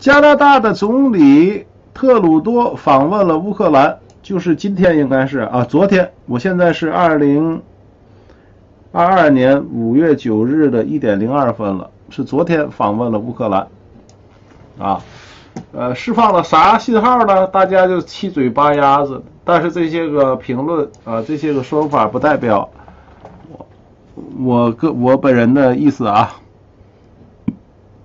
加拿大的总理特鲁多访问了乌克兰，就是今天应该是啊，昨天。我现在是二零二二年五月九日的一点零二分了，是昨天访问了乌克兰，啊，呃，释放了啥信号呢？大家就七嘴八牙子。但是这些个评论啊，这些个说法不代表我我个我本人的意思啊。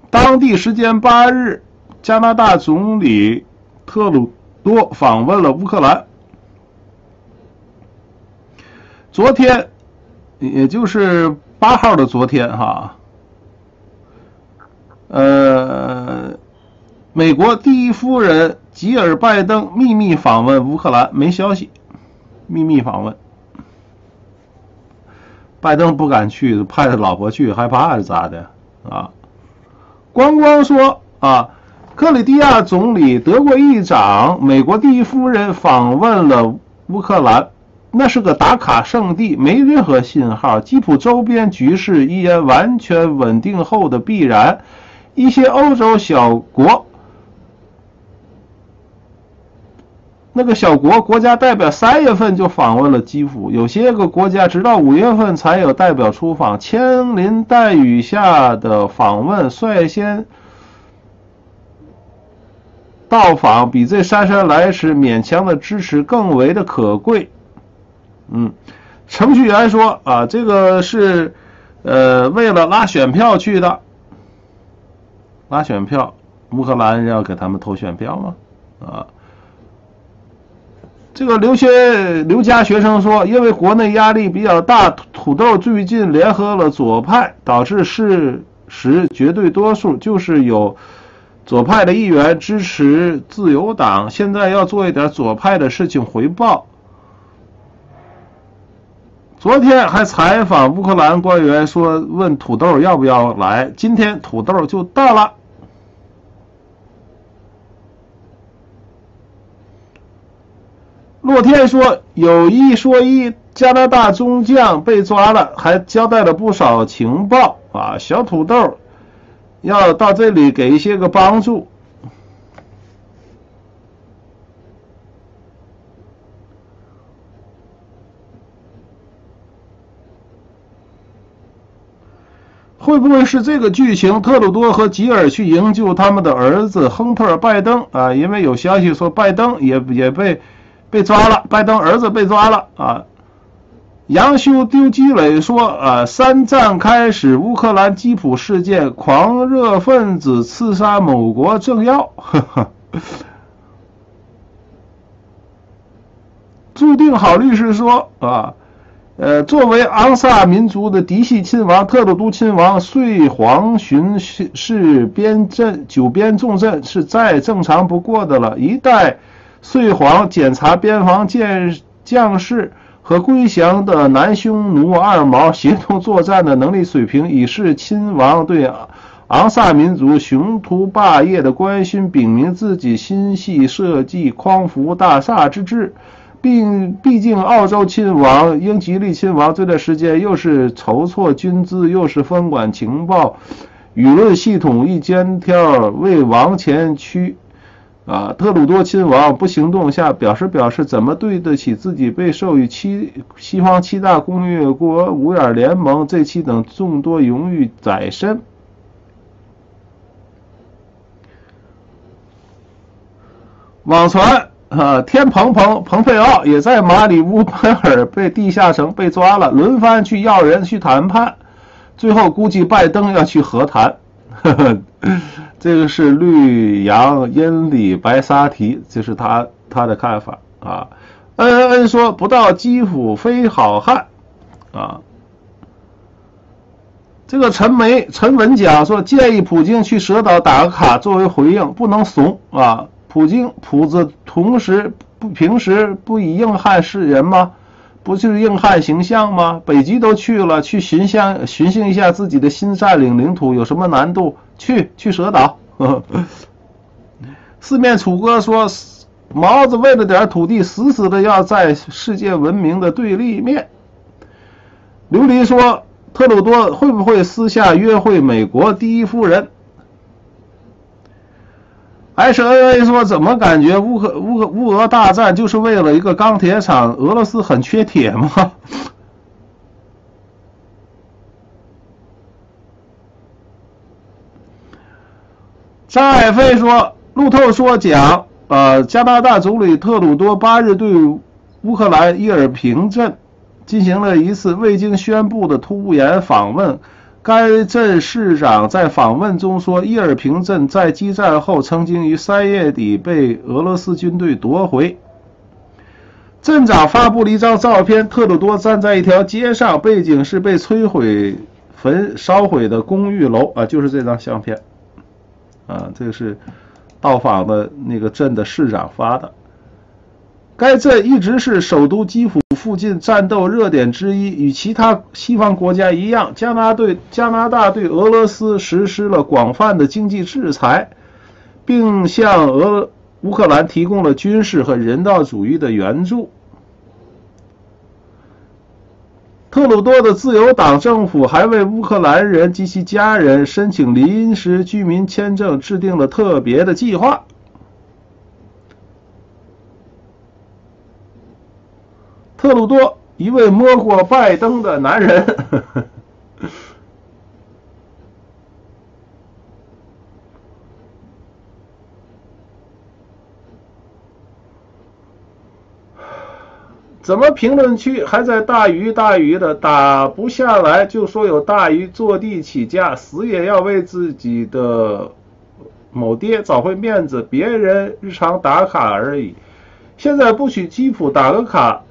当地时间八日。加拿大总理特鲁多访问了乌克兰。昨天，也就是八号的昨天，哈，呃，美国第一夫人吉尔拜登秘密访问乌克兰，没消息，秘密访问。拜登不敢去，派他老婆去，害怕是咋的啊？光光说啊。克里蒂亚总理、德国议长、美国第一夫人访问了乌克兰，那是个打卡圣地，没任何信号。基辅周边局势依然完全稳定后的必然。一些欧洲小国，那个小国国家代表三月份就访问了基辅，有些个国家直到五月份才有代表出访。枪林弹雨下的访问，率先。到访比这姗姗来迟勉强的支持更为的可贵。嗯，程序员说啊，这个是呃为了拉选票去的，拉选票，乌克兰要给他们投选票吗？啊，这个留学刘家学生说，因为国内压力比较大，土豆最近联合了左派，导致事实绝对多数就是有。左派的议员支持自由党，现在要做一点左派的事情回报。昨天还采访乌克兰官员，说问土豆要不要来，今天土豆就到了。洛天说有一说一，加拿大中将被抓了，还交代了不少情报啊，小土豆。要到这里给一些个帮助，会不会是这个剧情？特鲁多和吉尔去营救他们的儿子亨特·拜登啊？因为有消息说拜登也也被被抓了，拜登儿子被抓了啊。杨修丢积累说：“啊，三战开始，乌克兰基辅事件，狂热分子刺杀某国政要，呵呵。注定好律师说：“啊，呃，作为昂萨民族的嫡系亲王，特鲁都亲王岁皇巡视边镇九边重镇是再正常不过的了。一代岁皇检查边防舰将士。”和归降的南匈奴二毛协同作战的能力水平，已是亲王对昂萨民族雄图霸业的关心，禀明自己心系社稷匡扶大厦之志。并毕竟澳洲亲王、英吉利亲王这段时间又是筹措军资，又是分管情报、舆论系统一肩挑，为王前驱。啊，特鲁多亲王不行动下表示表示怎么对得起自己被授予七西方七大工业国五眼联盟这期等众多荣誉在身。网传啊，天蓬蓬蓬佩奥也在马里乌波尔被地下城被抓了，轮番去要人去谈判，最后估计拜登要去和谈。呵呵。这个是绿杨阴里白沙提，这是他他的看法啊。恩恩说不到基辅非好汉啊。这个陈梅陈文讲说建议普京去蛇岛打个卡作为回应，不能怂啊。普京普子同时不平时不以硬汉示人吗？不就是硬汉形象吗？北极都去了，去寻相寻衅一下自己的新占领领土有什么难度？去去蛇岛。四面楚歌说，毛子为了点土地，死死的要在世界文明的对立面。琉璃说，特鲁多会不会私下约会美国第一夫人？H N A 说：“怎么感觉乌克乌克乌俄大战就是为了一个钢铁厂？俄罗斯很缺铁吗？”张海飞说：“路透说讲，呃，加拿大总理特鲁多八日对乌克兰伊尔平镇进行了一次未经宣布的突然访问。该镇市长在访问中说，伊尔平镇在激战后曾经于三月底被俄罗斯军队夺回。镇长发布了一张照片，特鲁多站在一条街上，背景是被摧毁、焚烧毁的公寓楼啊，就是这张相片。”啊，这个是到访的那个镇的市长发的。该镇一直是首都基辅附近战斗热点之一。与其他西方国家一样，加拿对加拿大对俄罗斯实施了广泛的经济制裁，并向俄乌克兰提供了军事和人道主义的援助。特鲁多的自由党政府还为乌克兰人及其家人申请临时居民签证制定了特别的计划。特鲁多，一位摸过拜登的男人。怎么评论区还在大鱼大鱼的打不下来，就说有大鱼坐地起价，死也要为自己的某爹找回面子。别人日常打卡而已，现在不许基辅打个卡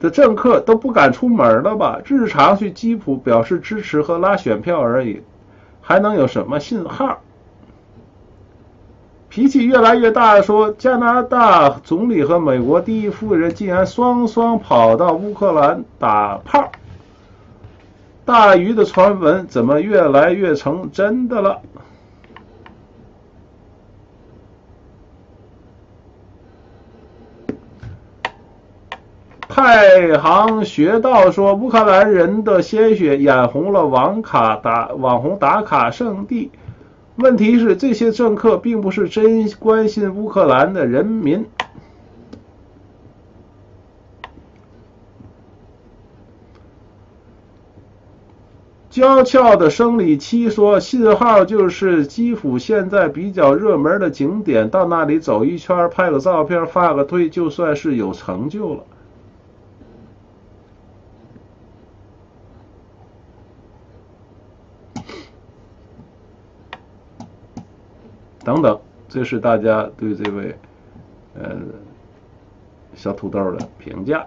的政客都不敢出门了吧？日常去基辅表示支持和拉选票而已，还能有什么信号？脾气越来越大，说加拿大总理和美国第一夫人竟然双双跑到乌克兰打炮，大鱼的传闻怎么越来越成真的了？太行学道说，乌克兰人的鲜血染红了网卡打网红打卡圣地。问题是，这些政客并不是真关心乌克兰的人民。娇俏的生理期说：“信号就是基辅现在比较热门的景点，到那里走一圈，拍个照片，发个推，就算是有成就了。”等等，这是大家对这位呃小土豆的评价。